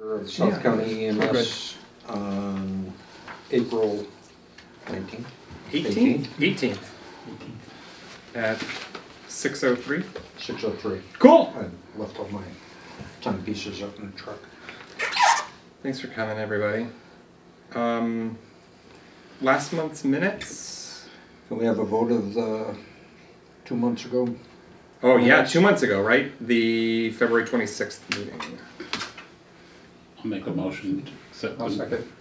of South Yeah. County EMS on April nineteenth. 18th? 18th. At 6:03. Six oh three. Cool. I left all my timepieces up in the truck. Thanks for coming, everybody. Um, last month's minutes. Can we have a vote of the two months ago? Oh yeah, two months ago, right? The February 26th meeting. I'll make a motion to accept. I'll the- second.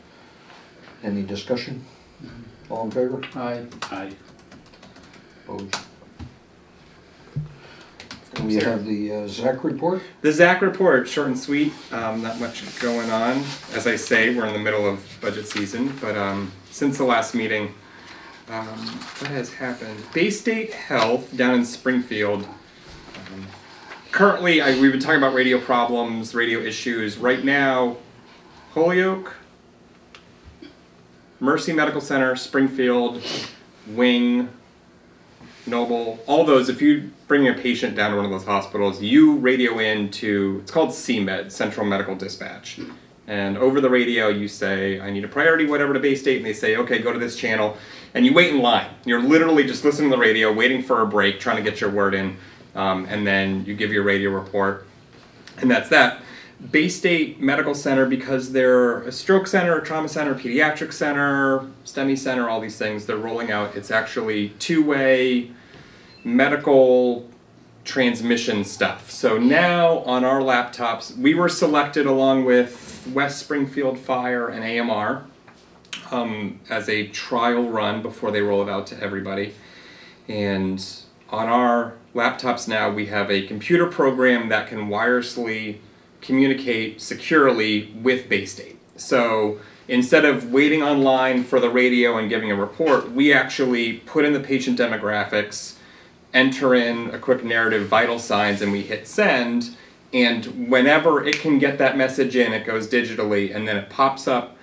Any discussion? All in favor? Aye. Aye. Opposed? And we have the uh, Zach report. The Zach report, short and sweet. Um, not much going on. As I say, we're in the middle of budget season, but um, since the last meeting, um, what has happened? Bay State Health down in Springfield. Currently, I, we've been talking about radio problems, radio issues. Right now, Holyoke, Mercy Medical Center, Springfield, Wing, Noble, all those, if you bring a patient down to one of those hospitals, you radio in to, it's called CMED, Central Medical Dispatch. And over the radio, you say, I need a priority, whatever, to Bay State, and they say, okay, go to this channel. And you wait in line. You're literally just listening to the radio, waiting for a break, trying to get your word in, um, and then you give your radio report. And that's that. Bay State Medical Center, because they're a stroke center, a trauma center, pediatric center, STEMI center, all these things, they're rolling out. It's actually two way medical transmission stuff. So now on our laptops, we were selected along with West Springfield Fire and AMR um, as a trial run before they roll it out to everybody. And on our laptops now, we have a computer program that can wirelessly communicate securely with Bay State. So instead of waiting online for the radio and giving a report, we actually put in the patient demographics, enter in a quick narrative vital signs, and we hit send. And whenever it can get that message in, it goes digitally, and then it pops up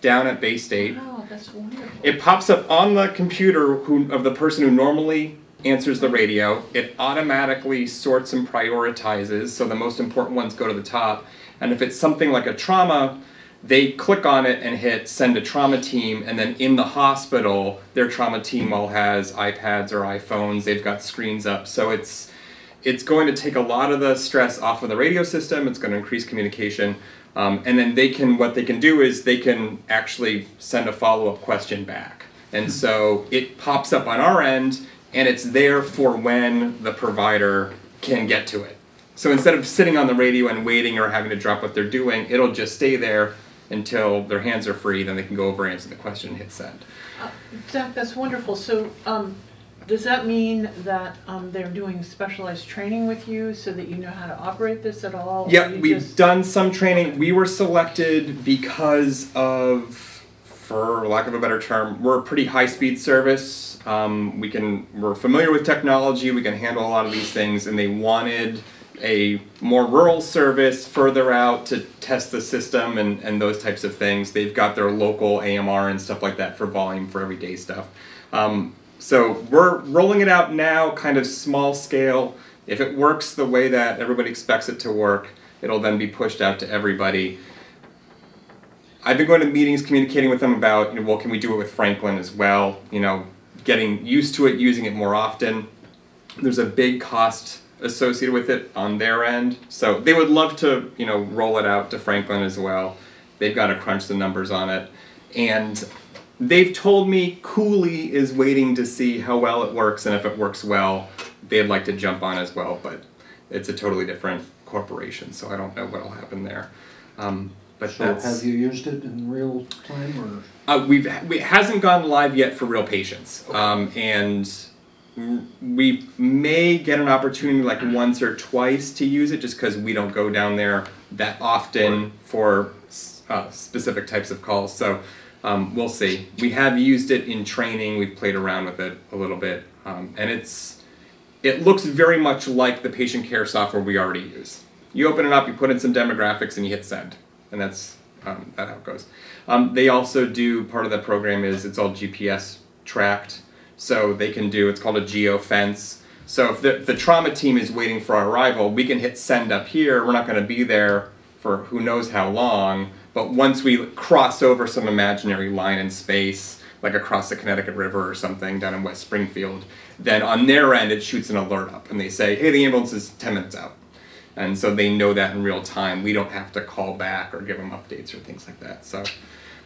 down at Bay State. Oh, that's wonderful. It pops up on the computer who, of the person who normally answers the radio. It automatically sorts and prioritizes, so the most important ones go to the top. And if it's something like a trauma, they click on it and hit send a trauma team, and then in the hospital, their trauma team all has iPads or iPhones. They've got screens up, so it's it's going to take a lot of the stress off of the radio system. It's going to increase communication, um, and then they can what they can do is they can actually send a follow up question back, and so it pops up on our end, and it's there for when the provider can get to it. So instead of sitting on the radio and waiting or having to drop what they're doing, it'll just stay there until their hands are free. Then they can go over and answer the question and hit send. Uh, Zach, that's wonderful. So, um, does that mean that, um, they're doing specialized training with you so that you know how to operate this at all? Yeah, we've just- done some training. We were selected because of, for lack of a better term, we're a pretty high speed service. Um, we can, we're familiar with technology. We can handle a lot of these things, and they wanted a more rural service further out to test the system and, and those types of things. They've got their local AMR and stuff like that for volume for everyday stuff. Um, so we're rolling it out now, kind of small scale. If it works the way that everybody expects it to work, it'll then be pushed out to everybody. I've been going to meetings, communicating with them about, you know, well, can we do it with Franklin as well? You know, getting used to it, using it more often. There's a big cost associated with it on their end, so they would love to, you know, roll it out to Franklin as well. They've got to crunch the numbers on it, and they've told me Cooley is waiting to see how well it works, and if it works well, they'd like to jump on as well. But it's a totally different corporation, so I don't know what'll happen there. Um, but So have you used it in real time or? uh, we've it hasn't gone live yet for real patients, um, and we may get an opportunity like once or twice to use it, just because we don't go down there that often for uh, specific types of calls. So um, we'll see. We have used it in training. We've played around with it a little bit, um, and it's it looks very much like the patient care software we already use. You open it up, you put in some demographics, and you hit send, and that's um, that how it goes. Um, they also do part of the program is it's all GPS tracked, so they can do it's called a geo fence. So if the, the trauma team is waiting for our arrival, we can hit send up here. We're not going to be there for who knows how long. But once we cross over some imaginary line in space, like across the Connecticut River or something down in West Springfield, then on their end it shoots an alert up and they say, hey, the ambulance is 10 minutes out. And so they know that in real time. We don't have to call back or give them updates or things like that. So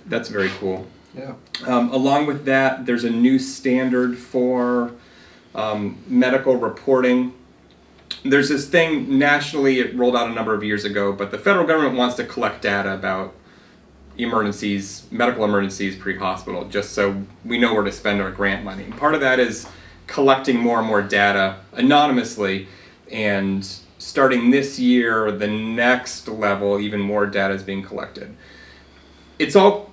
that's very cool. Yeah. Um, along with that, there's a new standard for um, medical reporting. There's this thing nationally, it rolled out a number of years ago, but the federal government wants to collect data about emergencies, medical emergencies pre hospital, just so we know where to spend our grant money. And part of that is collecting more and more data anonymously, and starting this year, the next level, even more data is being collected. It's all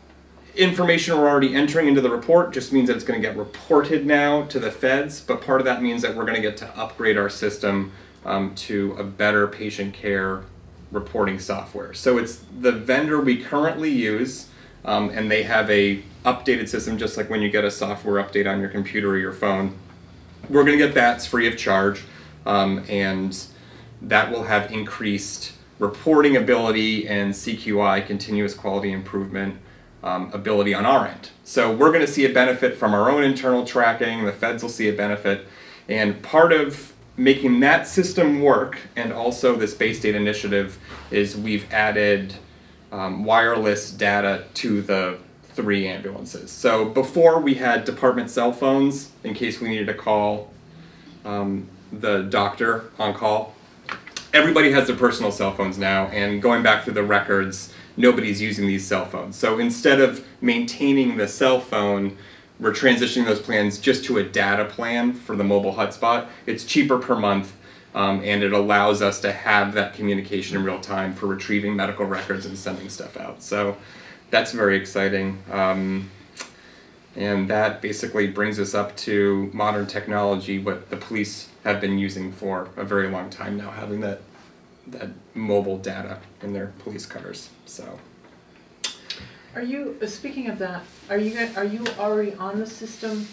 information we're already entering into the report just means that it's going to get reported now to the feds but part of that means that we're going to get to upgrade our system um, to a better patient care reporting software so it's the vendor we currently use um, and they have a updated system just like when you get a software update on your computer or your phone we're going to get that free of charge um, and that will have increased reporting ability and cqi continuous quality improvement um, ability on our end. So we're going to see a benefit from our own internal tracking. The feds will see a benefit, and part of making that system work, and also this Bay State initiative, is we've added um, wireless data to the three ambulances. So before we had department cell phones in case we needed to call um, the doctor on call. Everybody has their personal cell phones now, and going back through the records, nobody's using these cell phones. So instead of maintaining the cell phone, we're transitioning those plans just to a data plan for the mobile hotspot. It's cheaper per month, um, and it allows us to have that communication in real time for retrieving medical records and sending stuff out. So that's very exciting. Um, and that basically brings us up to modern technology, what the police have been using for a very long time now, having that that mobile data in their police cars. So Are you, uh, speaking of that, are you, are you already on the system?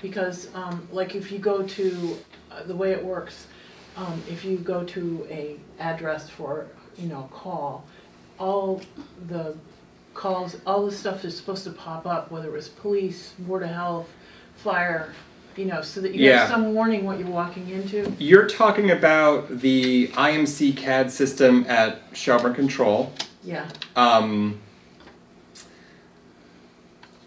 Because, um, like, if you go to, uh, the way it works, um, if you go to a address for, you know, call, all the calls, all the stuff is supposed to pop up, whether it was police, board of health, fire, you know, so that you Yeah. have some warning what you're walking into. you're talking about the IMC CAD system at Shelburne Control. Yeah, Um,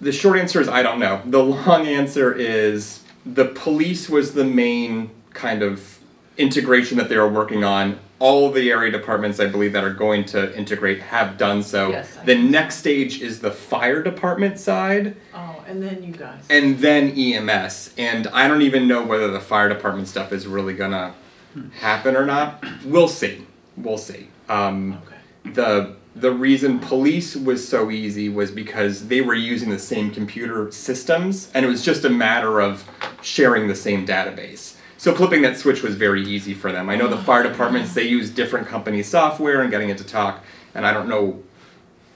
the short answer is I don't know. The long answer is the police was the main kind of integration that they were working on. All the area departments, I believe, that are going to integrate have done so. Yes, I the next stage is the fire department side, oh, and then you guys. and then EMS. And I don't even know whether the fire department stuff is really gonna happen or not. We'll see. We'll see. Um, Okay, the the reason police was so easy was because they were using the same computer systems and it was just a matter of sharing the same database so flipping that switch was very easy for them i know the fire departments they use different company software and getting it to talk and i don't know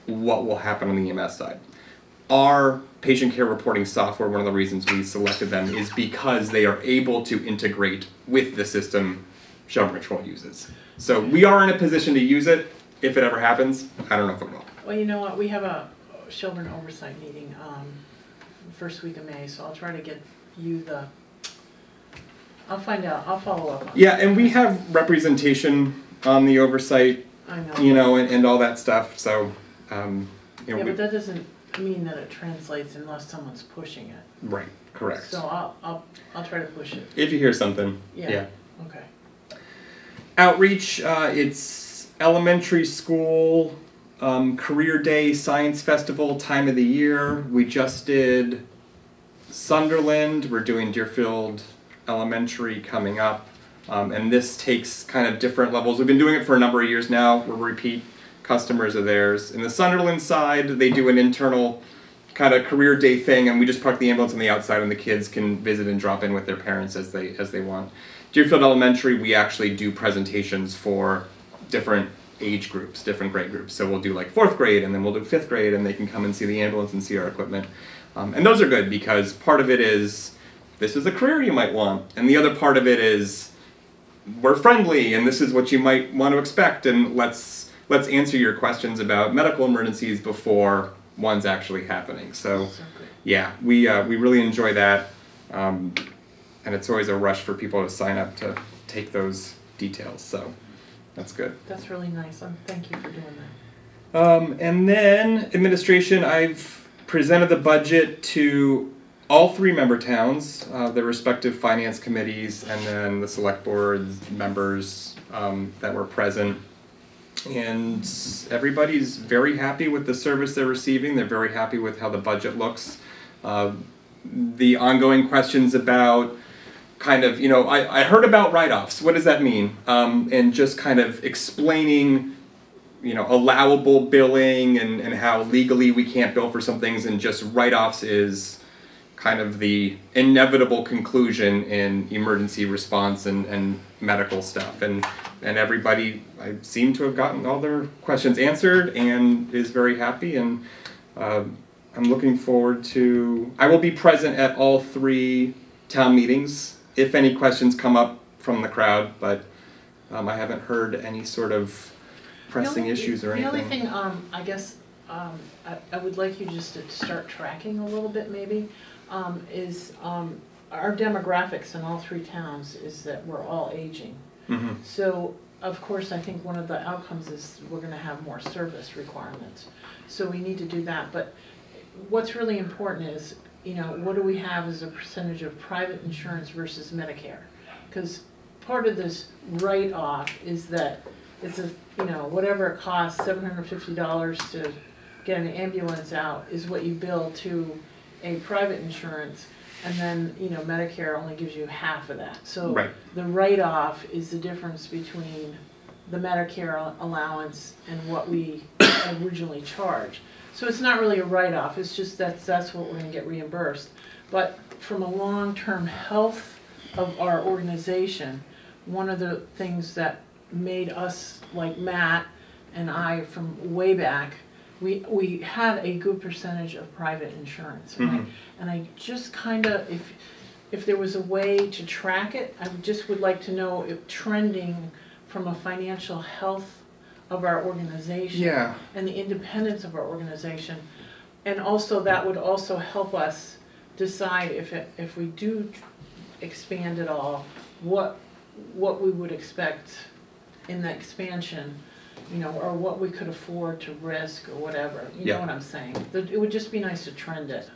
what will happen on the ems side our patient care reporting software one of the reasons we selected them is because they are able to integrate with the system Shelburne Control uses. So we are in a position to use it if it ever happens. I don't know if it will. well, you know what, we have a Shelburne oversight meeting, um, first week of May, so I'll try to get you the, I'll find out, I'll follow up on. Yeah, and we have representation on the oversight, I know. you know, and, and all that stuff. So, um, you know, Yeah, we, but that doesn't mean that it translates unless someone's pushing it. right, correct. So I'll, I'll, I'll try to push it, If you hear something, Yeah. yeah. okay. Outreach, uh, it's elementary school, um, career day, science festival, time of the year. We just did Sunderland. We're doing Deerfield Elementary coming up. Um, and this takes kind of different levels. We've been doing it for a number of years now. We're repeat customers of theirs. In the Sunderland side, they do an internal kind of career day thing, and we just park the ambulance on the outside, and the kids can visit and drop in with their parents as they as they want. Deerfield Elementary, we actually do presentations for different age groups, different grade groups. So we'll do like fourth grade, and then we'll do fifth grade, and they can come and see the ambulance and see our equipment. Um, and those are good because part of it is this is a career you might want, and the other part of it is we're friendly, and this is what you might want to expect, and let's let's answer your questions about medical emergencies before one's actually happening. So, yeah, we uh, we really enjoy that, um, and it's always a rush for people to sign up to take those details. So, that's good. That's really nice, um, thank you for doing that. Um, and then administration, I've presented the budget to all three member towns, uh, their respective finance committees, and then the select board members um, that were present. And everybody's very happy with the service they're receiving. They're very happy with how the budget looks. Uh, the ongoing questions about kind of, you know, I, I heard about write offs. What does that mean? Um, and just kind of explaining you know allowable billing and, and how legally we can't bill for some things and just write-offs is kind of the inevitable conclusion in emergency response and, and medical stuff. And and everybody I seem to have gotten all their questions answered and is very happy. And uh, I'm looking forward to I will be present at all three town meetings if any questions come up from the crowd but um, I haven't heard any sort of pressing only- issues or anything. The only thing, um, I guess, um, I, I would like you just to start tracking a little bit maybe, um, is, um, our demographics in all three towns is that we're all aging. Mhm. So, of course, I think one of the outcomes is we're gonna have more service requirements. So we need to do that, but what's really important is, you know, what do we have as a percentage of private insurance versus Medicare? Cause part of this write-off is that it's a, you know, whatever it costs, seven hundred fifty dollars to get an ambulance out is what you bill to a private insurance. And then, you know, Medicare only gives you half of that. So Right. the write-off is the difference between the Medicare al- allowance and what we originally charge. So it's not really a write-off, it's just that's, that's what we're gonna get reimbursed. But from a long-term health of our organization, one of the things that made us, like Matt and I from way back, we, we had a good percentage of private insurance. And I, Mhm. and I just kinda, if, if there was a way to track it, I just would like to know if trending from a financial health of our organization Yeah. and the independence of our organization. And also, that would also help us decide if, it- if we do expand at all, what, what we would expect in the expansion, you know, or what we could afford to risk or whatever, you know what I'm saying? It would just be nice to trend it.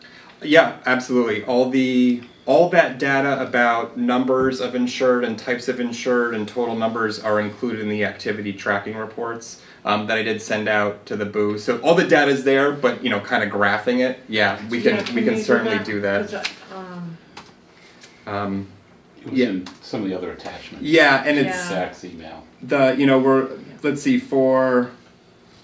Yeah, absolutely. All the all that data about numbers of insured and types of insured and total numbers are included in the activity tracking reports um, that I did send out to the boo. So all the data is there, but you know, kind of graphing it. Yeah, we can Yeah, we can certainly do that. 'Cause I- um, Um, It was Yeah. in some of the other attachments. yeah, and it's Yeah. Zach's email. the you know we're let's see for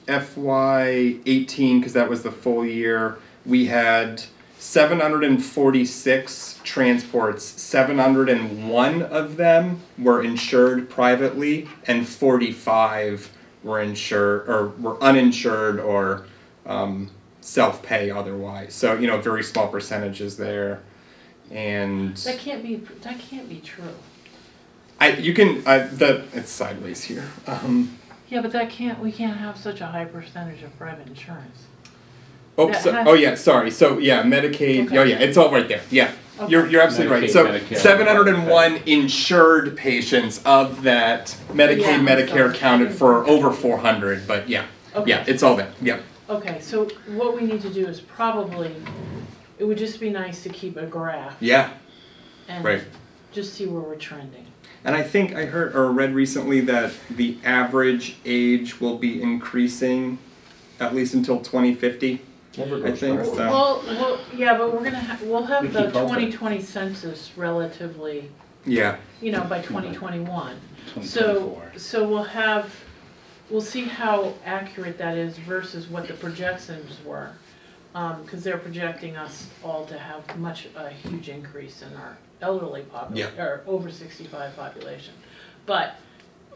FY eighteen because that was the full year we had seven hundred and forty six transports. Seven hundred and one of them were insured privately, and forty five were insured or were uninsured or um, self pay otherwise. So you know very small percentages there, and That can't be, that can't be true. I you can I the it's sideways here. Um, Yeah, but that can't, we can't have such a high percentage of private insurance. Oh, That so, has- oh yeah, sorry. So yeah, Medicaid. Okay. Oh yeah, it's all right there. Yeah, you're you're absolutely right. So Medicare, 701 insured patients of that Medicaid, Yeah, Medicare sorry. counted for over 400. But yeah, Okay. yeah, it's all there. Yeah, Okay, so what we need to do is probably, it would just be nice to keep a graph yeah, and right. just see where we're trending. And I think I heard or read recently that the average age will be increasing at least until 2050. I think so. Well, well, yeah, but we're gonna ha- we'll We have the keep hoping. twenty twenty census relatively, Yeah, you know, by twenty twenty-one. Twenty So, twenty-four. so we'll have, we'll see how accurate that is versus what the projections were. Um, cause they're projecting us all to have much, a huge increase in our elderly population, or over sixty-five population. But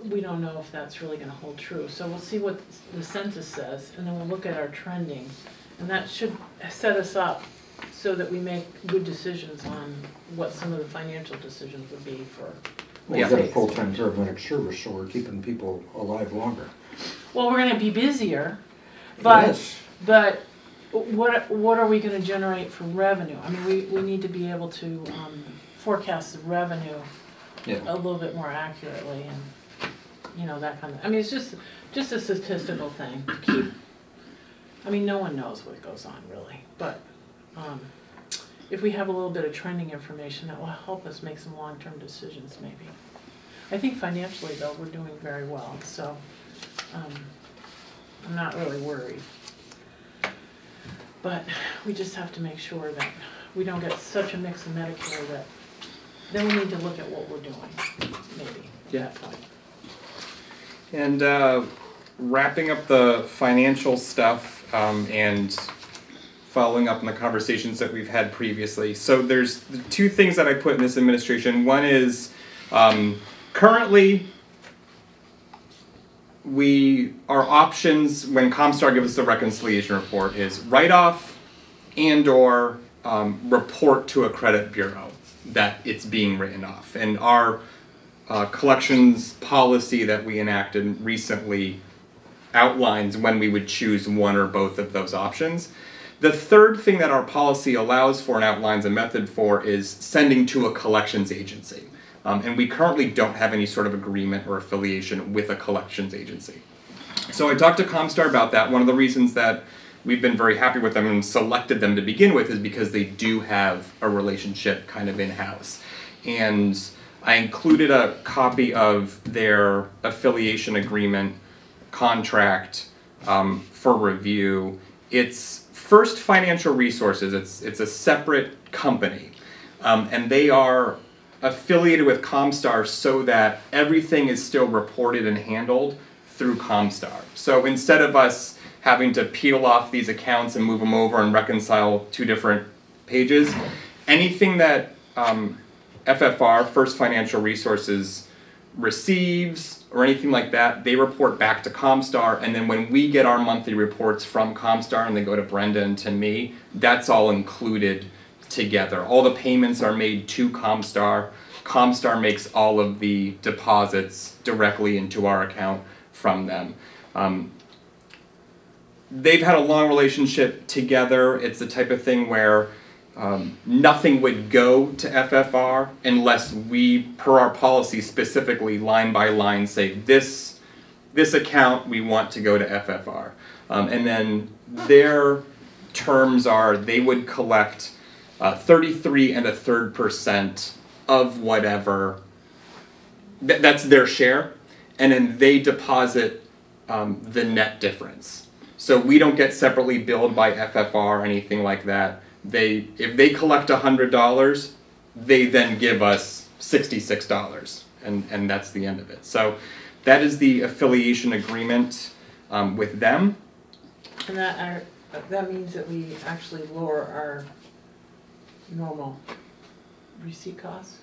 we don't know if that's really gonna hold true, so we'll see what the census says, and then we'll look at our trending. And that should set us up so that we make good decisions on what some of the financial decisions would be for. Well, Yeah. We've got a full-time paramedic service, so we're keeping people alive longer. well, we're gonna be busier, but, Yes. but what, what are we gonna generate for revenue? I mean, we, we need to be able to, um, forecast the revenue Yeah. a little bit more accurately and, you know, that kind of, I mean, it's just, just a statistical thing to keep. I mean, no one knows what goes on really, but, um, if we have a little bit of trending information, that will help us make some long-term decisions maybe. I think financially though, we're doing very well, so, um, I'm not really worried. But we just have to make sure that we don't get such a mix of Medicare that, then we need to look at what we're doing, maybe, Yeah. And uh, wrapping up the financial stuff um, and following up on the conversations that we've had previously. So there's the two things that I put in this administration. One is um, currently we our options when Comstar gives us the reconciliation report is write off and or um, report to a credit bureau that it's being written off. And our uh, collections policy that we enacted recently outlines when we would choose one or both of those options. The third thing that our policy allows for and outlines a method for is sending to a collections agency. Um, and we currently don't have any sort of agreement or affiliation with a collections agency. So I talked to Comstar about that. One of the reasons that we've been very happy with them and selected them to begin with is because they do have a relationship kind of in house. And I included a copy of their affiliation agreement contract um, for review. It's First Financial Resources. It's it's a separate company, um, and they are affiliated with Comstar so that everything is still reported and handled through Comstar. So instead of us having to peel off these accounts and move them over and reconcile two different pages, anything that um, FFR, First Financial Resources, receives or anything like that, they report back to Comstar, and then when we get our monthly reports from Comstar and they go to Brenda and to me, that's all included together. All the payments are made to Comstar. Comstar makes all of the deposits directly into our account from them. Um, they've had a long relationship together. It's the type of thing where um, nothing would go to FFR unless we, per our policy specifically, line by line, say this this account we want to go to FFR, um, and then their terms are they would collect uh, 33 and a third percent of whatever th- that's their share, and then they deposit um, the net difference. So we don't get separately billed by FFR or anything like that. They if they collect hundred dollars, they then give us sixty six dollars, and and that's the end of it. So that is the affiliation agreement um, with them. And that, are- that means that we actually lower our normal receipt costs?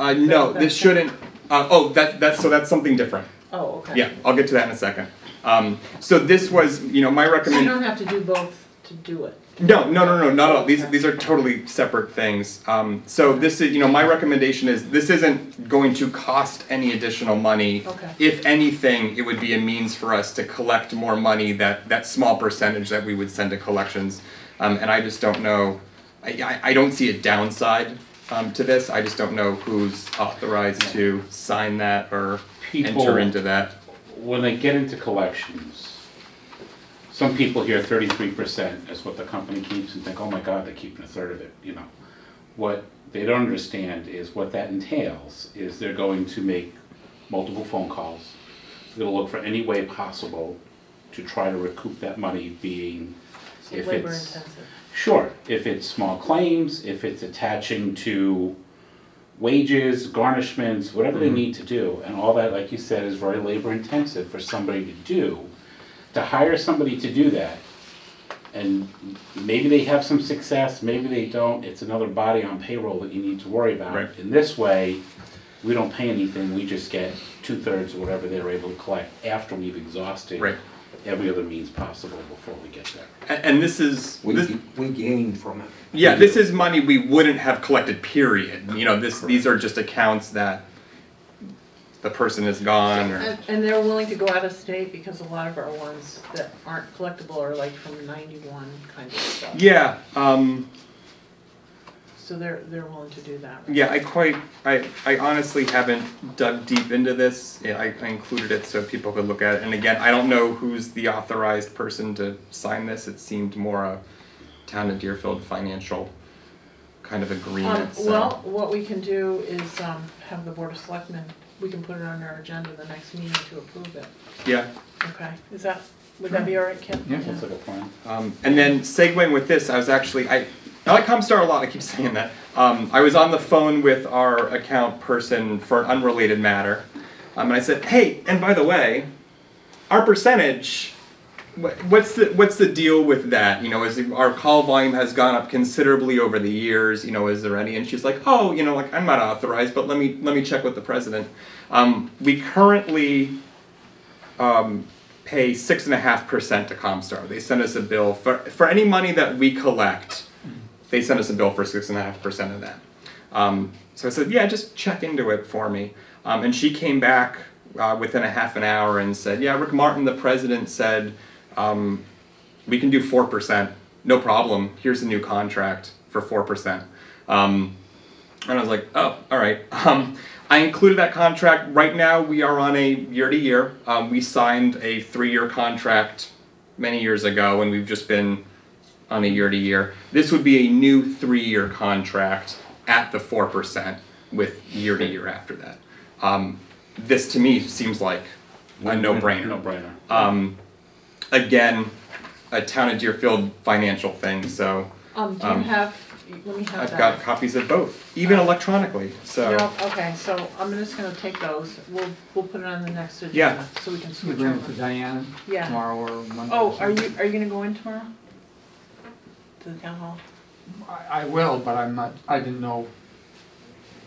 Uh, no, this shouldn't. Uh, oh, that that's so that's something different. Oh, okay. Yeah, I'll get to that in a second. Um, so this was, you know, my So you don't have to do both to do it? No, no, no, no, not at all. These these are totally separate things. Um, so this is, you know, my recommendation is this isn't going to cost any additional money. Okay. If anything, it would be a means for us to collect more money that that small percentage that we would send to collections. Um, and I just don't know. I, I, I don't see a downside um, to this. I just don't know who's authorized to sign that or People- enter into that. When they get into collections, some people hear thirty-three percent is what the company keeps and think, oh my god, they're keeping a third of it, you know. What they don't understand is what that entails, is they're going to make multiple phone calls. They're gonna look for any way possible to try to recoup that money, being if labor it's. intensive. Sure, if it's small claims, if it's attaching to wages, garnishments, whatever they Mhm. need to do, and all that, like you said, is very labor intensive for somebody to do. To hire somebody to do that, and maybe they have some success, maybe they don't, it's another body on payroll that you need to worry about. Right. In this way, we don't pay anything, we just get two-thirds or whatever they're able to collect after we've exhausted Right. Every other means possible before we get there. And, and this is We, this, we gain from it. Yeah, this is money we wouldn't have collected. Period. You know, this these are just accounts that the person is gone or. And, and they're willing to go out of state because a lot of our ones that aren't collectible are like from ninety-one kind of stuff. Yeah, um, So they're, they're willing to do that. yeah, I quite, I, I honestly haven't dug deep into this. Yeah, I, I included it so people could look at it. And again, I don't know who's the authorized person to sign this. It seemed more a town of Deerfield financial kind of Um, agreement, so. well, what we can do is, um, have the board of selectmen, we can put it on our agenda the next meeting to approve it. Yeah, Okay, is that, would that be all right, Kim? Yeah, sounds like a plan. Um, and then segueing with this, I was actually I, I like Comstar a lot. I keep saying that. Um, I was on the phone with our account person for an unrelated matter, um, and I said, "Hey, and by the way, our percentage, what's the what's the deal with that? You know, is it- our call volume has gone up considerably over the years. You know, is there any? And she's like, oh, you know, like I'm not authorized, but let me let me check with the president. Um, we currently um, pay six and a half percent to Comstar. They send us a bill for for any money that we collect. They sent us a bill for six and a half percent of that. Um, so I said, yeah, just check into it for me. Um, and she came back uh, within a half an hour and said, yeah, Rick Martin, the president, said um, we can do four percent, no problem. Here's a new contract for four percent. Um, and I was like, oh, all right. Um, I included that contract. Right now, we are on a year to year. Um, We signed a three year contract many years ago, and we've just been on a year to year. This would be a new three year contract at the 4% with year to year after that. Um, this to me seems like a no brainer. No brainer. Um, again, a town of Deerfield financial thing, so Um, do you Um, have, let me have that. I've got copies of both, even electronically. So. No, okay, so I'm just gonna take those, we'll, we'll put it on the next agenda, Yeah. agenda, so we can You switch bring it to over. Diana Yeah. tomorrow or Monday? Oh, or are something? you, are you gonna go in tomorrow? To the town hall? I, I will, but I'm not, I didn't know.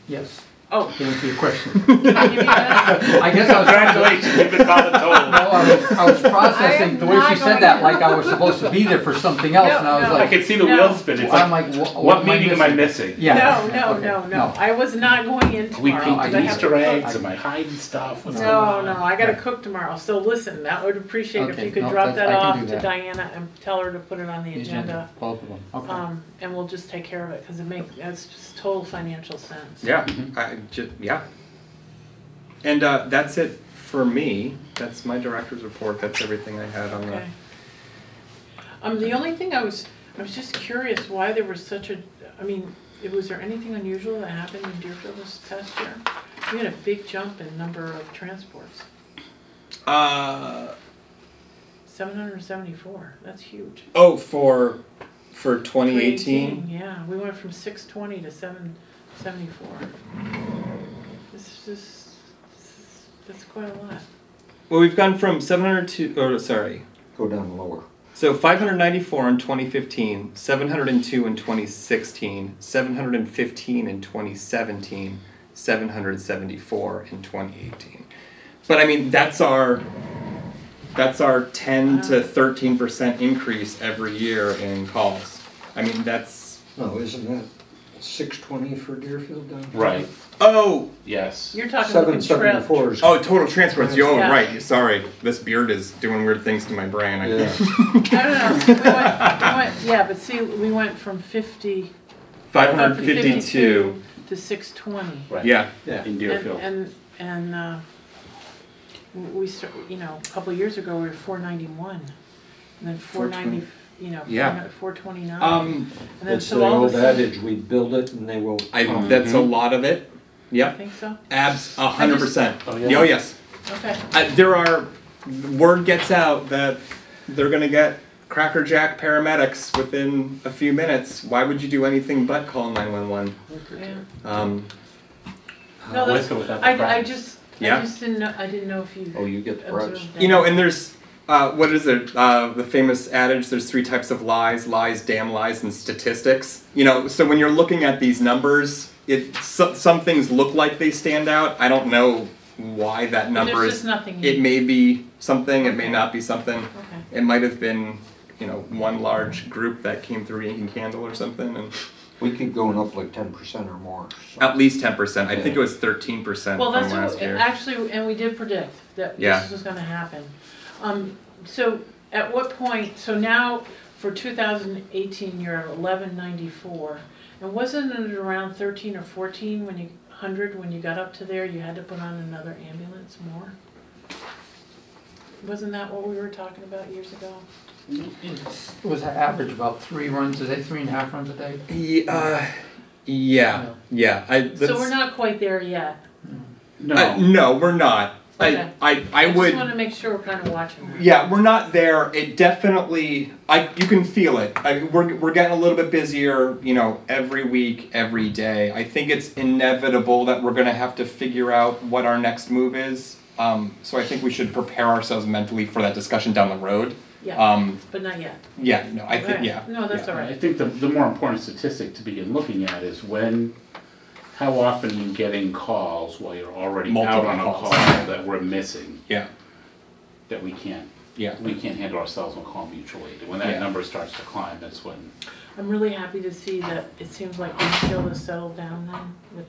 Yes, Oh, to answer your question. I give you that? I guess I was trying Congratulations, you've been called no, I was, I was processing the way she said that, to- like I was supposed to be there for something else, and I was No, no. I like, can see the No. wheels spinning. It's I'm like, like, wha- what what am I meeting am I missing? missing? Yeah. No, no, okay, no, no, I was not going in Are we tomorrow. 'cause I painting have Easter to cook. eggs? Am I hiding stuff? What's going No, on? no, I gotta Yeah. cook tomorrow, so listen, that would appreciate if Okay, you could no, drop that's- that I can off do to that. Diana and tell her to put it on the The agenda. Both of them, okay. Um, and we'll just take care of it, cause it makes, it's just total financial sense. Yeah, Mhm. I just yeah. And uh, that's it for me. That's my director's report. That's everything I had on Okay. Um, the only thing I was, I was just curious why there was such a, I mean, it- was there anything unusual that happened in Deerfield this past year? We had a big jump in number of transports, the. Uh, seven hundred and seventy-four, that's huge. oh, for for 2018. Yeah, we went from six twenty to seven seventy-four. This is, this is, that's quite a lot. Well, we've gone from 700 to oh sorry. Go down lower. So 594 in 2015, 702 in 2016, 715 in 2017, 774 in 2018. But I mean, that's our that's our 10 to 13 percent increase every year in calls. I mean, that's No, isn't that six twenty for Deerfield down? Right, oh yes. You're talking about Seven the trip. seventy-four is. oh total transports. Oh Yeah. right, sorry. This beard is doing weird things to my brain. I Yeah. can't. I don't know, we went, we went, yeah, but see, we went from fifty. 552. To six twenty. Right. Yeah. Yeah. In Deerfield. And, and, and, uh, we start, you know, a couple of years ago, we were four ninety-one, and then four ninety, you know, Yeah. four twenty-nine. Um, And then It's so the all of old a sudden, adage, we build it and they will. I come. that's a lot of it. I Yep. think so, Abs, a hundred percent. Oh, yeah? Oh, yes. okay. Uh, there are, word gets out that they're gonna get Cracker Jack paramedics within a few minutes. Why would you do anything but call nine one one? Yeah. Um, No, that's, With or without the I, I practice? just, Yeah. I just didn't know, I didn't know if you Oh, you get the brush. observed that. you know, and there's, uh, what is it? Uh, the famous adage, there's three types of lies, lies, damn lies, and statistics. You know, so when you're looking at these numbers, it, so, some things look like they stand out. I don't know why that But number There's is just nothing. It may be something, it may not be something. Okay, It might have been, you know, one large group that came through Yankee Candle or something, and We keep going up like ten percent or more. so. At least ten percent. I think it was thirteen percent Well, from that's last what, year. actually, and we did predict that Yeah. this was gonna happen. Um, so at what point, so now for two thousand eighteen, you're at eleven ninety-four. And wasn't it around thirteen or fourteen when you, hundred, when you got up to there, you had to put on another ambulance more? Wasn't that what we were talking about years ago? It was an average about three runs a day, three and a half runs a day. Yeah, uh, yeah, yeah. I, So we're not quite there yet. No. Uh, no, we're not. Okay. I, I, I would. just wanna make sure we're kinda watching that. Yeah, we're not there. It definitely, I, you can feel it. I, we're, we're getting a little bit busier, you know, every week, every day. I think it's inevitable that we're gonna have to figure out what our next move is. Um, so I think we should prepare ourselves mentally for that discussion down the road. Yeah, Um, but not yet. yeah, no, I think, Alright. yeah. No, that's yeah. all I think the, the more important statistic to begin looking at is when, how often are you getting calls while you're already out Multiple on a calls. call that we're missing, Yeah, that we can't, yeah. we can't handle ourselves and call mutual aid. When that Yeah. number starts to climb, that's when, I'm really happy to see that it seems like Greenfield has settled down then with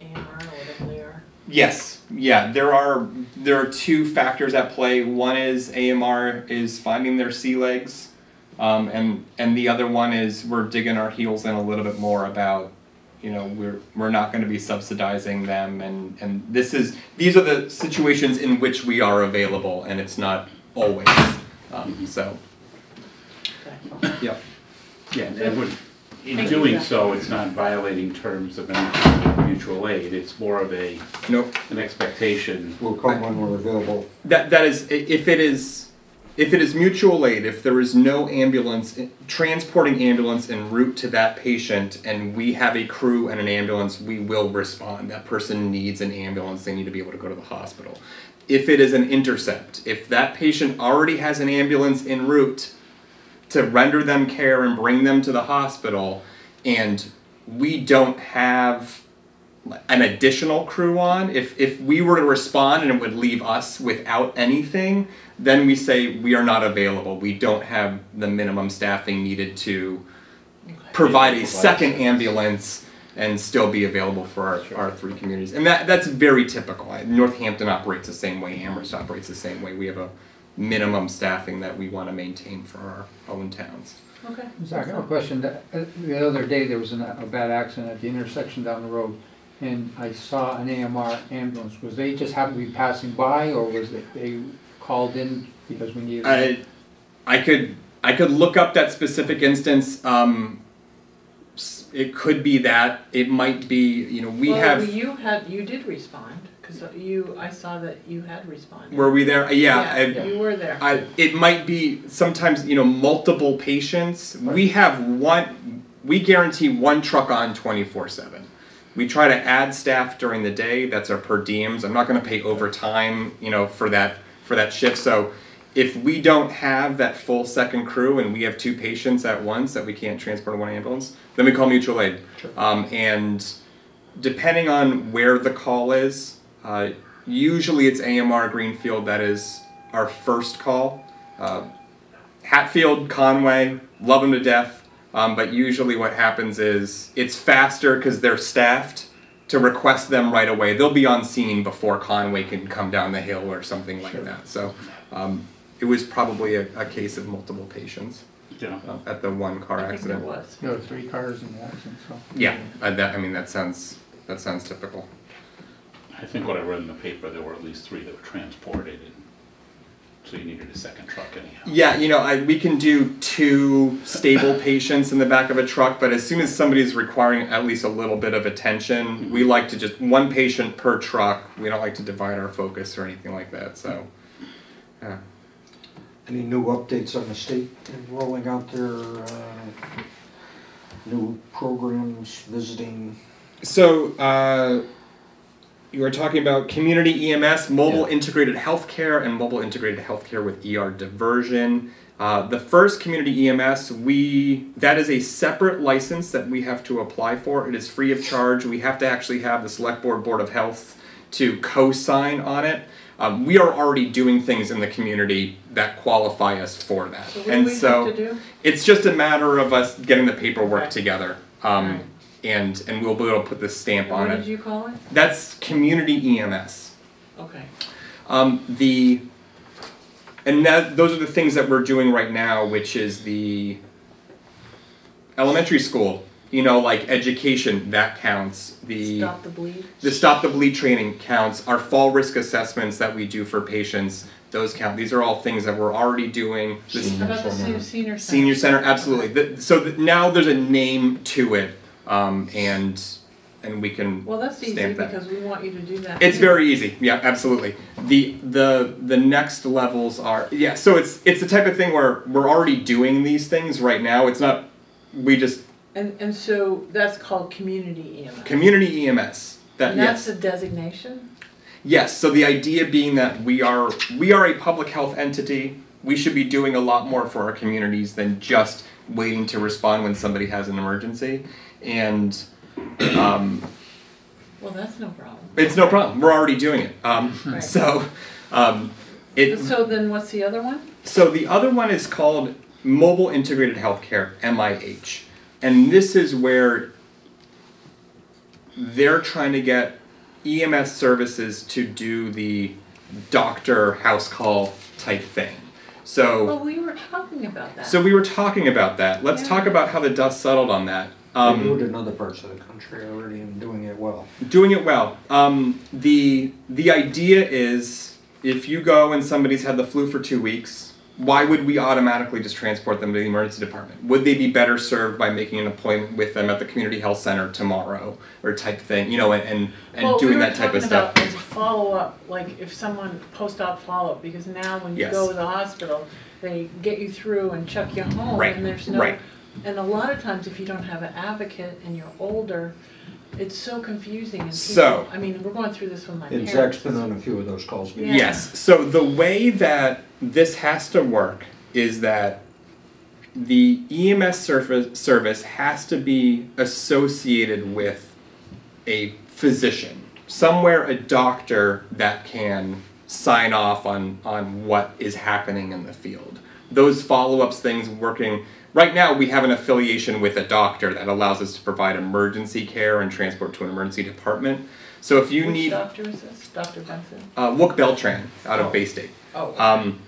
AMR or whatever they are. Yes, yeah, there are there are two factors at play. One is AMR is finding their sea legs, um, and and the other one is we're digging our heels in a little bit more about, you know, we're we're not going to be subsidizing them, and and this is these are the situations in which we are available, and it's not always. Um, so, Okay. yeah, yeah, and would, in Thank doing Jack. so, it's not violating terms of any mutual aid. It's more of a, nope. an expectation. We'll come when we're available. That that is if it is if it is mutual aid, if there is no ambulance transporting ambulance en route to that patient, and we have a crew and an ambulance, we will respond. That person needs an ambulance; they need to be able to go to the hospital. If it is an intercept, if that patient already has an ambulance en route to render them care and bring them to the hospital, and we don't have an additional crew on. If if we were to respond and it would leave us without anything then we say we are not available. We don't have the minimum staffing needed to provide a Provide second service. ambulance and still be available for our, our three communities. And that that's very typical. Northampton operates the same way. Amherst operates the same way. We have a minimum staffing that we want to maintain for our own towns. Okay. Zach, I have a question. Uh, The other day, there was an- a bad accident at the intersection down the road, and I saw an AMR ambulance. Was they just happened to be passing by, or was it they called in because we needed? I, I could I could look up that specific instance. Um, it could be that. It might be. You know, we well, have. you had you did respond because you I saw that you had responded. Were we there? Yeah. I, you were there. I, it might be sometimes you know multiple patients. We have one. We guarantee one truck on twenty four seven. We try to add staff during the day. That's our per diems. I'm not going to pay overtime. You know for that for that shift. So if we don't have that full second crew and we have two patients at once that we can't transport in one ambulance, then we call mutual aid. Um, and depending on where the call is, uh, usually it's AMR Greenfield that is our first call. Uh, Hatfield, Conway, love them to death. Um, but usually what happens is it's faster because they're staffed to request them right away. They'll be on scene before Conway can come down the hill or something like that. So um, it was probably a, a case of multiple patients you know. uh, at the one car I think accident. was. There were three cars in the accident, so. Yeah, uh, that, I mean that sounds that sounds typical. I think what I read in the paper, there were at least three that were transported, and so you needed a second truck anyhow. Yeah, you know, I, we can do two stable patients in the back of a truck, but as soon as somebody's requiring at least a little bit of attention, we like to just one patient per truck. We don't like to divide our focus or anything like that. So, yeah. Any new updates on the state in rolling out their, uh, new programs, visiting? So, uh, you are talking about community EMS, mobile Yeah. integrated healthcare, and mobile integrated healthcare with ER diversion. Uh, the first community EMS, we that is a separate license that we have to apply for. It is free of charge. We have to actually have the select board board of health to co-sign on it. Um, we are already doing things in the community that qualify us for that, So what and do we so have to do? it's just a matter of us getting the paperwork Okay. together. Um, Right. And and we'll be able to put the stamp And on it. what did you call it? That's community EMS. Okay. Um, the and that those are the things that we're doing right now, which is the elementary school. You know, like education that counts. The Stop the bleed. the stop the bleed training counts. Our fall risk assessments that we do for patients, those count. These are all things that we're already doing. This How about the Senior senior, senior center? senior center, absolutely. The, so the, now there's a name to it, um, and and we can. Well, that's easy Stamp that. because we want you to do that. It's too. very easy. Yeah, absolutely. The the the next levels are yeah. So it's it's the type of thing where we're already doing these things right now. It's not we just And, and so that's called community EMS. community EMS. That And that's yes a designation? yes. So the idea being that we are we are a public health entity. We should be doing a lot more for our communities than just waiting to respond when somebody has an emergency. And um, Well, that's no problem. it's no problem. We're already doing it. Um, Right. So um, it So then what's the other one? So the other one is called Mobile Integrated Healthcare, MIH. And this is where they're trying to get EMS services to do the doctor house call type thing. So Well, we were talking about that. so we were talking about that. Let's Yeah. talk about how the dust settled on that. They do Um, it in other parts of the country already and doing it well. doing it well. Um, the the idea is if you go and somebody's had the flu for two weeks, why would we automatically just transport them to the emergency department? Would they be better served by making an appointment with them at the community health center tomorrow or type thing? You know, and and, and well, doing we that type of talking stuff. about as a follow up, like if someone post op follow up, because now when you Yes. go to the hospital, they get you through and chuck you home, Right, and there's no. right. And a lot of times, if you don't have an advocate and you're older, it's so confusing. And people, So- I mean, we're going through this with my And parents. Zach's been on a few of those calls. Yeah. Yes. So the way that this has to work is that the EMS service service has to be associated with a physician, somewhere a doctor that can sign off on on what is happening in the field. Those follow-ups things working right now we have an affiliation with a doctor that allows us to provide emergency care and transport to an emergency department. So if you Which need doctor is this? Dr. Benson? uh, Wook Beltran out of Oh. Bay State. Oh. Um,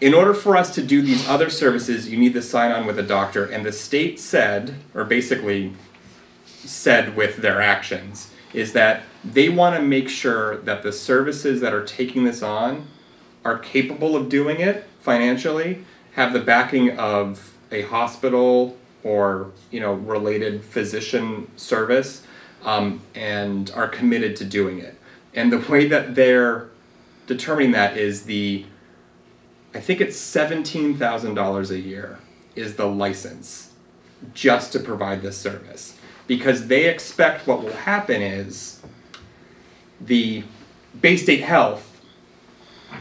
in order for us to do these other services, you need to sign on with a doctor, and the state said, or basically said with their actions, is that they want to make sure that the services that are taking this on are capable of doing it financially, have the backing of a hospital or you know related physician service, um, and are committed to doing it. And the way that they're determining that is the I think it's seventeen thousand dollars a year is the license just to provide this service because they expect what will happen is the Bay State Health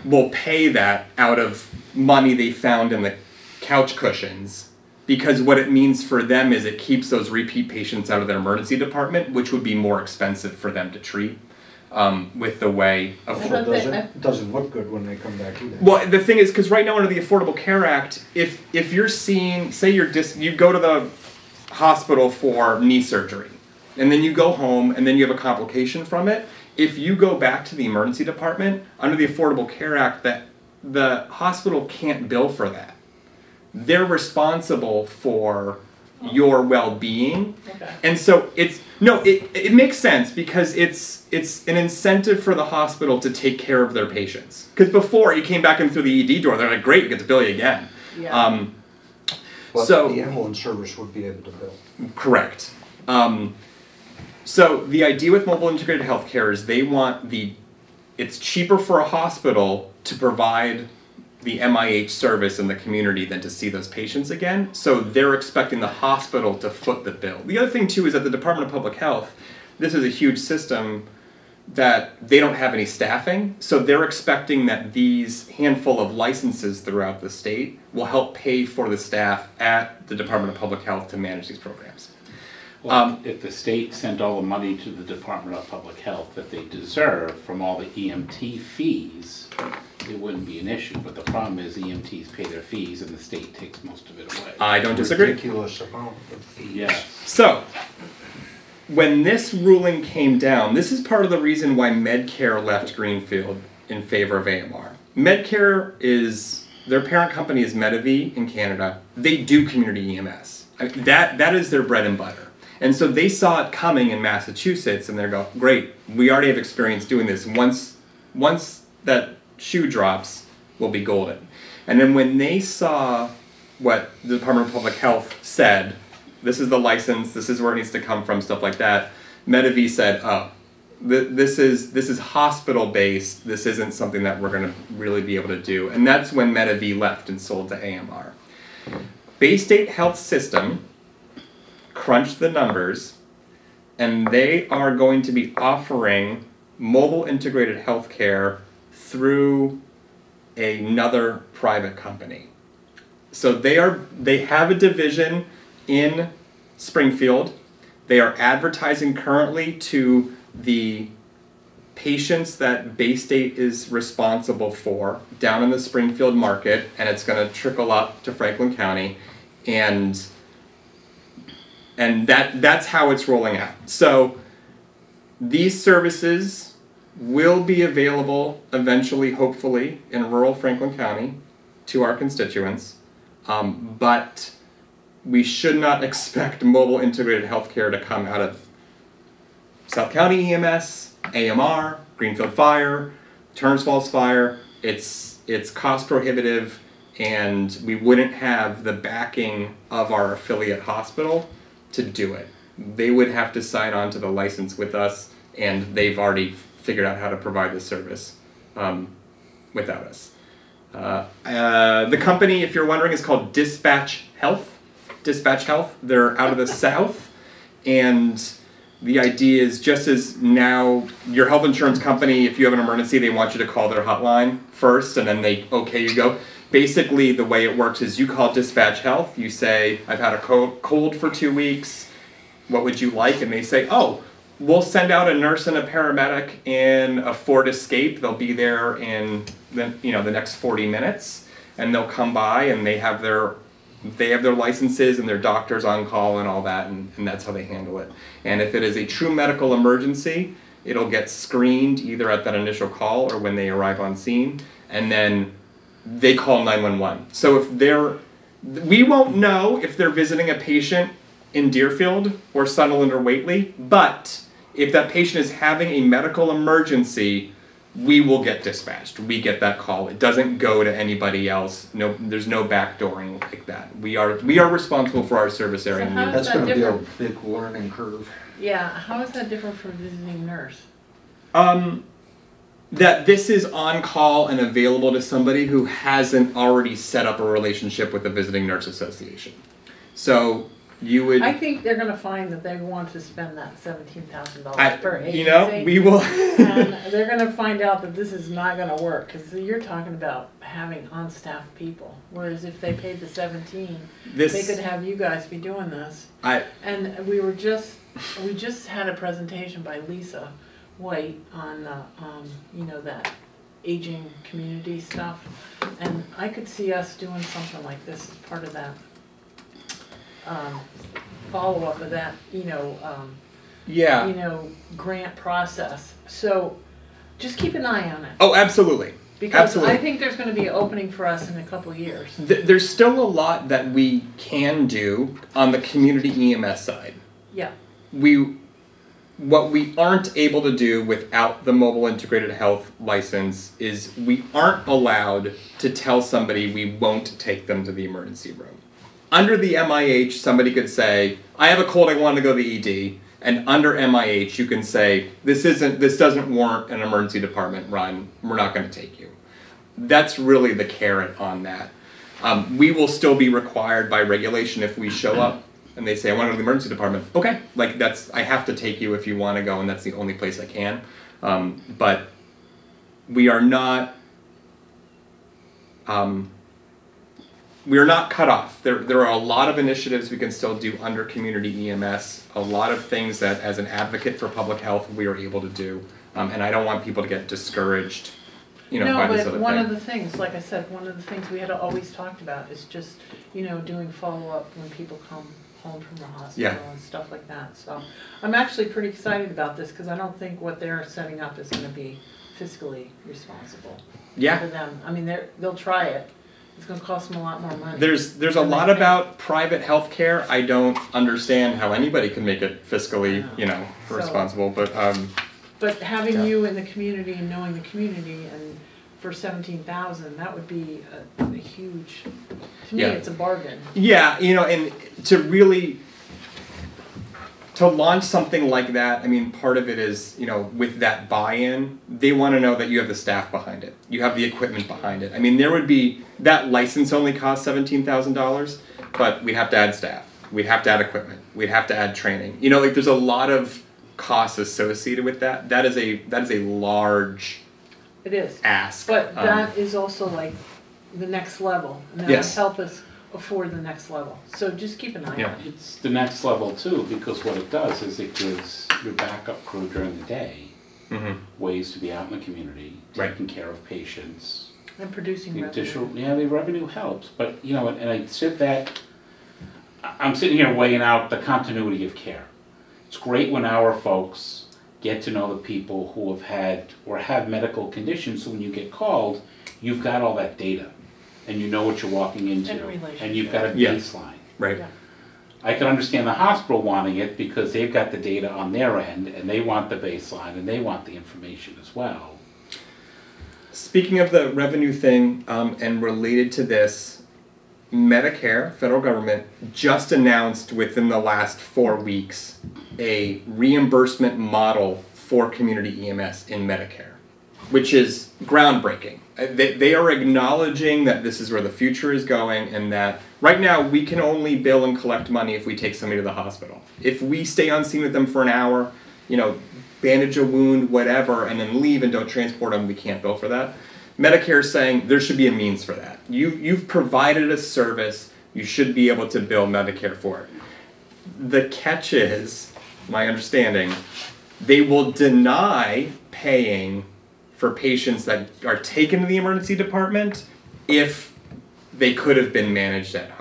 will pay that out of money they found in the couch cushions because what it means for them is it keeps those repeat patients out of their emergency department, which would be more expensive for them to treat um, with the way I of thought So doesn't, doesn't look good when they come back either. well, the thing is, because right now under the Affordable Care Act, if if you're seeing, say you're dis, you go to the hospital for knee surgery, and then you go home, and then you have a complication from it. If you go back to the emergency department under the Affordable Care Act, that the hospital can't bill for that. They're responsible for your well-being. Okay. And so it's no, it it makes sense because it's it's an incentive for the hospital to take care of their patients. Because before you came back in through the ED door, they're like, "Great, we get to bill you again." Yeah. Um, But so- the ambulance service would be able to bill. correct. Um, so the idea with mobile integrated healthcare is they want the it's cheaper for a hospital to provide the MIH service in the community than to see those patients again. So they're expecting the hospital to foot the bill. The other thing too is that the Department of Public Health, this is a huge system that they don't have any staffing. So they're expecting that these handful of licenses throughout the state will help pay for the staff at the Department of Public Health to manage these programs. Well, Um, if the state sent all the money to the Department of Public Health that they deserve from all the EMT fees, it wouldn't be an issue, but the problem is EMTs pay their fees and the state takes most of it away. I don't disagree. Ridiculous amount of fees. Yes, So, when this ruling came down, this is part of the reason why Medcare left Greenfield in favor of AMR. Medcare is their parent company is Medavie in Canada. They do community EMS. I that that is their bread and butter. And so they saw it coming in Massachusetts, and they're go, great. We already have experience doing this. Once once that shoe drops, we'll be golden. And then when they saw what the Department of Public Health said, this is the license, this is where it needs to come from, stuff like that. Medavie said, oh, th- this is this is hospital based. This isn't something that we're going to really be able to do. And that's when Medavie left and sold to AMR. Bay State Health System crunched the numbers, and they are going to be offering mobile integrated healthcare through another private company. So they are they have a division in Springfield. They are advertising currently to the patients that Bay State is responsible for down in the Springfield market, and it's going to trickle up to Franklin County, and and that that's how it's rolling out. So these services will be available eventually, hopefully, in rural Franklin County to our constituents, um, but we should not expect mobile integrated healthcare to come out of South County EMS, AMR, Greenfield Fire, Turner's Falls Fire. It's it's cost prohibitive, and we wouldn't have the backing of our affiliate hospital to do it. They would have to sign on to the license with us, and they've already figured out how to provide the service um, without us. Uh, uh, the company, if you're wondering, is called Dispatch Health. Dispatch Health. They're out of the south, and the idea is just as now your health insurance company, if you have an emergency, they want you to call their hotline first, and then they okay you go. Basically, the way it works is you call Dispatch Health. You say, "I've had a co- cold for two weeks. What would you like?" And they say, "Oh, we'll send out a nurse and a paramedic in a Ford Escape. They'll be there in the you know the next forty minutes, and they'll come by and they have their they have their licenses and their doctors on call and all that, and, and that's how they handle it. And if it is a true medical emergency, it'll get screened either at that initial call or when they arrive on scene, and then they call 911. So if they're, we won't know if they're visiting a patient in Deerfield or Sunderland or Whately, but if that patient is having a medical emergency, we will get dispatched. We get that call. It doesn't go to anybody else. No, there's no backdooring like that. We are we are responsible for our service area. So That's that gonna be a big learning curve. Yeah, how is that different from visiting nurse? Um, that this is on call and available to somebody who hasn't already set up a relationship with the visiting nurse association. So you would. I think they're gonna find that they want to spend that seventeen thousand I- dollars per agency. you know, we will. And they're gonna find out that this is not gonna work, cause you're talking about having on-staff people, whereas if they paid the seventeen, they this. could have you guys be doing this. I. And we were just, we just had a presentation by Lisa White on, uh, um, you know, that aging community stuff. And I could see us doing something like this as part of that, um, follow-up of that, you know, um, Yeah. you know, grant process. So just keep an eye on it. Oh, absolutely. Because absolutely. I think there's gonna be an opening for us in a couple years. Th- there's still a lot that we can do on the community EMS side. Yeah, We, what we aren't able to do without the mobile integrated health license is we aren't allowed to tell somebody we won't take them to the emergency room. Under the MIH, somebody could say, "I have a cold, I want to go to the ED," and under MIH, you can say, "This isn't, this doesn't warrant an emergency department run. We're not going to take you." That's really the carrot on that. Um, we will still be required by regulation if we show up and they say, I want to go to the emergency department. Okay, like that's, I have to take you if you want to go, and that's the only place I can. Um, but we are not, um, we are not cut off. There, there are a lot of initiatives we can still do under community EMS, a lot of things that, as an advocate for public health, we are able to do. Um, and I don't want people to get discouraged you know, by No, this but one of the things, like I said, one of the things we had always talked about is just, you know, doing follow-up when people come home from the hospital Yeah. and stuff like that, so. I'm actually pretty excited about this, cause I don't think what they're setting up is gonna be fiscally responsible Yeah, for them. I mean, they're, they'll try it, it's gonna cost them a lot more money. there's there's a lot about private healthcare. I don't understand how anybody can make it fiscally, you know, So- responsible. But um, But having Yeah. you in the community and knowing the community and for seventeen thousand, that would be a, a huge, to me, Yeah. it's a bargain. Yeah, you know, and to really to launch something like that, I mean, part of it is, you know, with that buy-in, they want to know that you have the staff behind it. You have the equipment behind it. I mean, there would be that license only costs $17,000, but we'd have to add staff. We'd have to add equipment. We'd have to add training. You know, like there's a lot of costs associated with that. That is a that is a large It is. ask. But Um, that is also like the next level, and that would Yes. help us afford the next level, so just keep an eye Yeah. on it. It's the next level too, because what it does is it gives your backup crew during the day mhm. ways to be out in the community, Right. taking care of patients. And producing The revenue. additional, yeah, the revenue helps, but, you know, and and I said that, I- I'm sitting here weighing out the continuity of care. It's great when our folks get to know the people who have had, or have medical conditions, so when you get called, you've got all that data, and you know what you're walking into, And and you've got a Yeah. baseline. Right. Yeah. I can understand the hospital wanting it because they've got the data on their end and they want the baseline and they want the information as well. Speaking of the revenue thing, um, and related to this, Medicare, federal government, just announced within the last four weeks a reimbursement model for community EMS in Medicare, which is groundbreaking. Uh, They, they are acknowledging that this is where the future is going and that right now we can only bill and collect money if we take somebody to the hospital. If we stay on scene with them for an hour, you know, bandage a wound, whatever, and then leave and don't transport them, we can't bill for that. Medicare is saying there should be a means for that. You, you've provided a service, you should be able to bill Medicare for it. The catch is, my understanding, they will deny paying for patients that are taken to the emergency department if they could have been managed at home.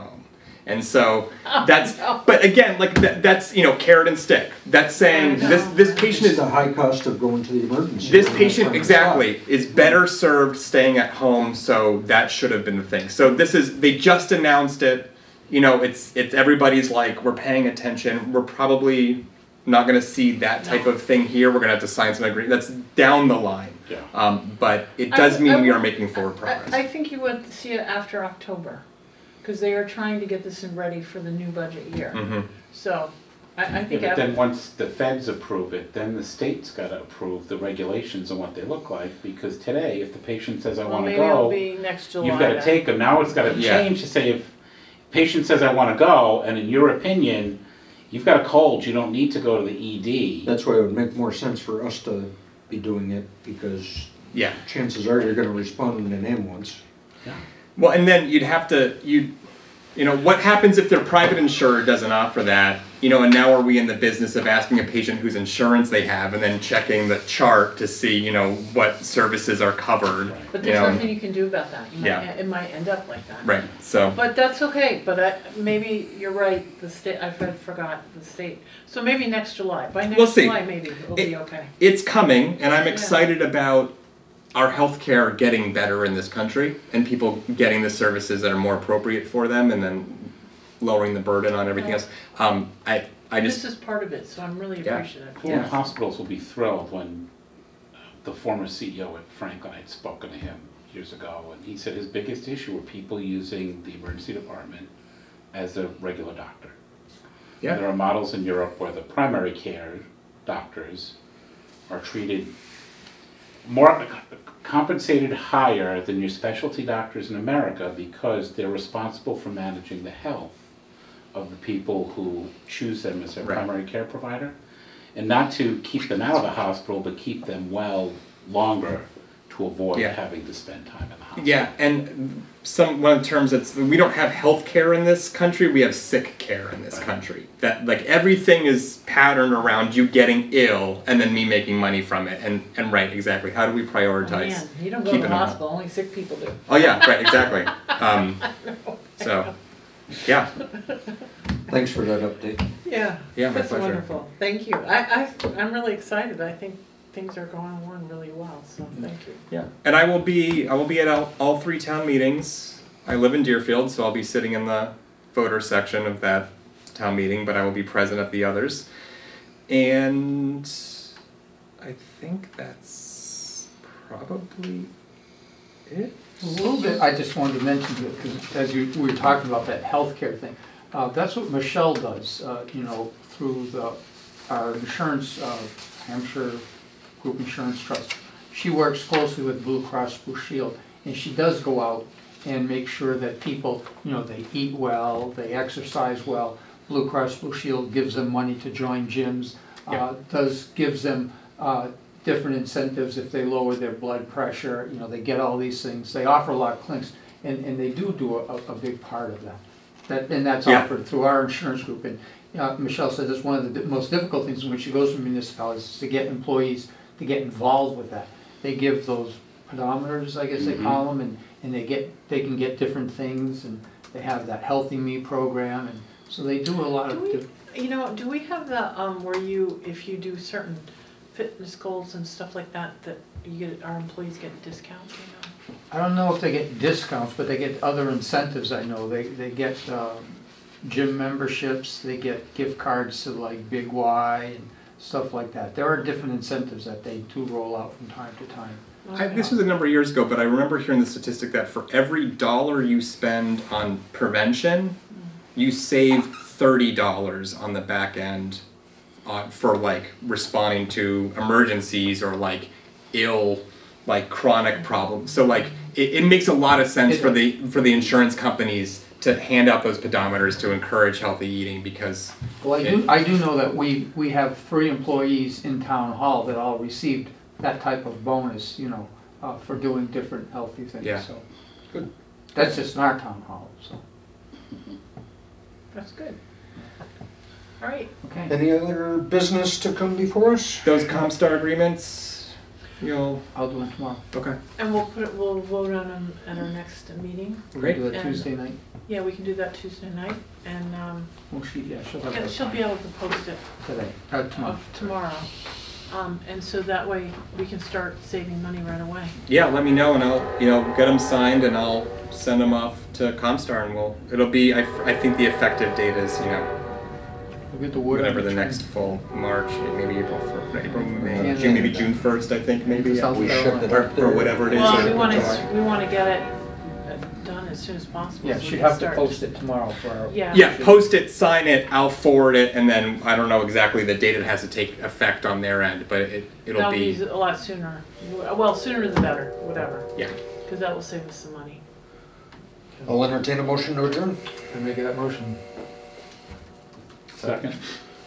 And so that's, but again, like that, that's you know carrot and stick. That's saying I this this patient It's is the high cost of going to the emergency. this patient exactly is better served staying at home. So that should have been the thing. So this is they just announced it. You know, it's it's everybody's like we're paying attention. We're probably not going to see that type No. of thing here. We're going to have to sign some agreement. That's down the line. Yeah. Um, but it does would- mean I we are making forward progress. I, I think you would see it after October, because they are trying to get this in ready for the new budget year. Mhm. So, I, I Yeah, think, but after- then once the feds approve it, then the state's gotta approve the regulations and what they look like, because today, if the patient says, I well, wanna maybe it'll go, be next July you've gotta then. take them, now it's gotta Yeah. change to say if patient says, I wanna go, and in your opinion, you've got a cold, you don't need to go to the E ED. That's why it would make more sense for us to be doing it, because Yeah. chances are you're gonna respond in an ambulance. Well, and then you'd have to you, you know, what happens if their private insurer doesn't offer that? You know, and now are we in the business of asking a patient whose insurance they have and then checking the chart to see, you know, what services are covered? Right. But you there's know, nothing you can do about that, you might, Yeah. it might end up like that. Right. So But that's okay, but I, maybe you're right, the state, I had forgot the state, so maybe next July, by We'll next see. July, maybe, it'll be okay. it's coming, and I'm Yeah. excited about our healthcare getting better in this country and people getting the services that are more appropriate for them, and then lowering the burden on everything else. Um, I I just This is part of it, so I'm really Yeah. appreciative, Poor yeah. hospitals will be thrilled when uh, the former CEO at Franklin, I'd spoken to him years ago, and he said his biggest issue were people using the emergency department as a regular doctor. Yeah. There are models in Europe where the primary care doctors are treated more compensated higher than your specialty doctors in America because they're responsible for managing the health of the people who choose them as their Right. primary care provider. And not to keep them out of the hospital, but keep them well longer to avoid Yeah. having to spend time hospital. Yeah, and some one of the terms that's we don't have health care in this country. We have sick care in this country. That like everything is patterned around you getting ill and then me making money from it. And and right, exactly. How do we Oh, prioritize? man, you don't go to the hospital, only sick people do. Oh yeah, right, exactly. Um, so, yeah, Thanks for that update. Yeah. Yeah, my That's pleasure. wonderful, thank you. I, I, I'm really excited, I think things are going on really well, so thank you. yeah. And I will be I will be at all, all three town meetings. I live in Deerfield, so I'll be sitting in the voter section of that town meeting, but I will be present at the others. And I think that's probably it. A little bit, I just wanted to mention, that, because as you, we were talking about that healthcare thing, uh, that's what Michelle does, uh, you know, through the, our insurance, uh, Hampshire Group Insurance Trust. She works closely with Blue Cross Blue Shield, and she does go out and make sure that people, you know, they eat well, they exercise well. Blue Cross Blue Shield gives them money to join gyms, uh, does, gives them, uh, different incentives if they lower their blood pressure, you know, they get all these things, they offer a lot of clinics, and, and they do do a, a big part of that. That, and that's Yeah. offered through our insurance group, and, uh, Michelle said it's one of the most difficult things when she goes to municipalities, is to get employees to get involved with that. They give those pedometers, I guess they call them, and, and they get, they can get different things, and they have that Healthy Me program, and so they do a lot Do of, we, you know, do we have the, um, where you, if you do certain fitness goals and stuff like that, that you get, our employees get discounts, you know? I don't know if they get discounts, but they get other incentives, I know, they, they get, um, gym memberships, they get gift cards to like Big Y and stuff like that. There are different incentives that they do roll out from time to time. I, this was a number of years ago, but I remember hearing the statistic that for every dollar you spend on prevention, you save thirty dollars on the back end uh, for like responding to emergencies or like ill, like chronic problems. So like it, it makes a lot of sense for the for the insurance companies to hand out those pedometers to encourage healthy eating because Well, I do, I do know that we, we have three employees in town hall that all received that type of bonus, you know, uh, for doing different healthy things, Yeah. so. Good. That's just in our town hall, so, That's good. All right, okay. Any other business to come before us? those Comstar agreements, you'll I'll do it tomorrow. okay. and we'll put, it- we'll vote on them at our next meeting. We'll Great. do it And- Tuesday night. Yeah, we can do that Tuesday night, and, um, Well, she, yeah, she'll have and that she'll be able to post it today, uh, tomorrow. of tomorrow. Um, and so that way, we can start saving money right away. Yeah, let me know and I'll, you know, get them signed and I'll send them off to Comstar and we'll, it'll be, I, I think the effective date is, you know, We'll get the word. whatever the next full March, maybe April, April, May, Yeah. June, maybe June first, I think, maybe. South We Carolina. shipped it Or, there. or whatever it is. Well, we wanna, we wanna get it uh, done as soon as possible. Yeah, so we she'd can have to start. post it tomorrow for our. Yeah. Yeah, post it, sign it, I'll forward it, and then I don't know exactly the date it has to take effect on their end, but it, it'll That'll be, be a lot sooner. Well, sooner the better, whatever, yeah. because that will save us some money. I'll entertain a motion to adjourn. Can make that motion. Second?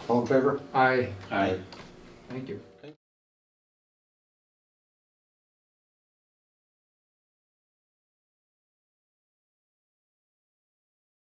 All in favor? Aye, Aye. thank you.